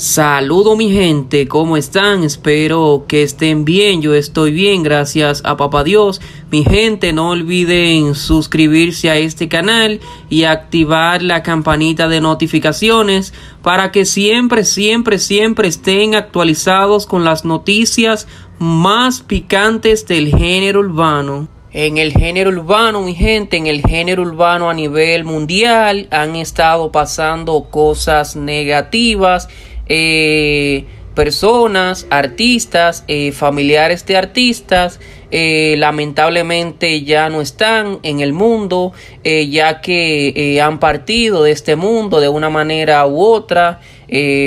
Saludo mi gente, ¿cómo están? Espero que estén bien, yo estoy bien, gracias a Papá Dios. Mi gente, no olviden suscribirse a este canal y activar la campanita de notificaciones para que siempre, siempre, siempre estén actualizados con las noticias más picantes del género urbano. En el género urbano, mi gente, en el género urbano a nivel mundial han estado pasando cosas negativas eh, personas, artistas, eh, familiares de artistas, eh, lamentablemente ya no están en el mundo, ya que han partido de este mundo de una manera u otra,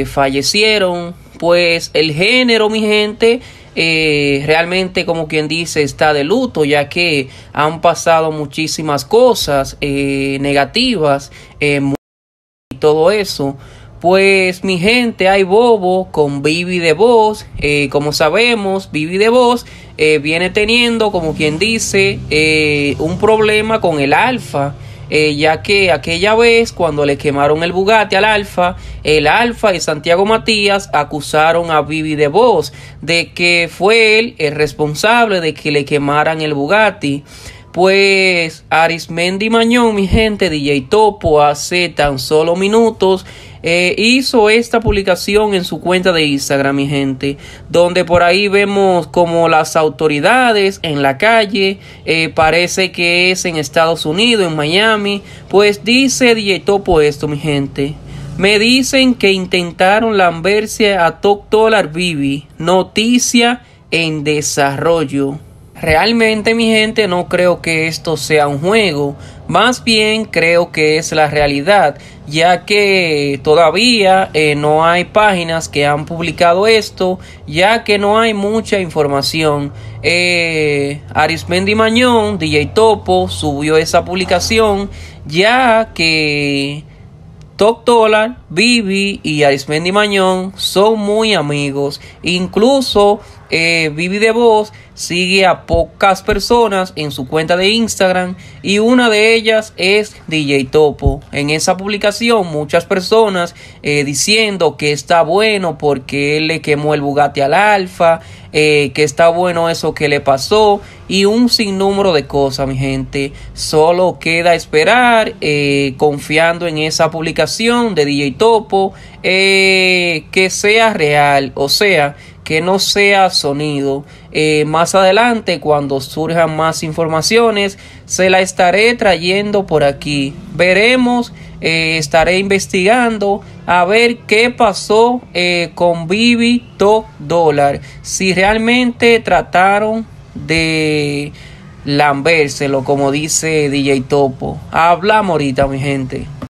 fallecieron. Pues el género, mi gente, realmente como quien dice está de luto ya que han pasado muchísimas cosas negativas y todo eso pues mi gente, hay Bobo con Vivi de Voz. Eh, como sabemos, Vivi de Voz eh, viene teniendo, como quien dice, eh, un problema con el Alfa. ya que aquella vez cuando le quemaron el Bugatti al Alfa, el Alfa y Santiago Matías acusaron a Vivi de Voz de que fue él el responsable de que le quemaran el Bugatti. Pues Arismendi Mañón, mi gente, DJ Topo, hace tan solo minutos eh, hizo esta publicación en su cuenta de Instagram, mi gente, donde por ahí vemos como las autoridades en la calle, eh, parece que es en Estados Unidos, en Miami, pues dice DJ Topo esto, mi gente. Me dicen que intentaron lamberse a Tok Dollar Bibi, noticia en desarrollo. Realmente mi gente no creo que esto sea un juego, más bien creo que es la realidad, ya que todavía eh, no hay páginas que han publicado esto, ya que no hay mucha información. Eh, Arismendi Mañón, DJ Topo, subió esa publicación, ya que Top Dollar, Bibi y Arismendi Mañón son muy amigos. Incluso eh, Vivi de Voz sigue a pocas personas en su cuenta de Instagram y una de ellas es DJ Topo. En esa publicación muchas personas eh, diciendo que está bueno porque él le quemó el Bugatti al Alfa, eh, que está bueno eso que le pasó y un sinnúmero de cosas, mi gente. Solo queda esperar, confiando en esa publicación de DJ Topo, que sea real, o sea, que no sea sonido. Eh, más adelante, cuando surjan más informaciones, se la estaré trayendo por aquí. Veremos, eh, estaré investigando a ver qué pasó eh, con Bibi Top Dollar. Si realmente trataron de lambérselo, como dice DJ Topo. Hablamos ahorita, mi gente.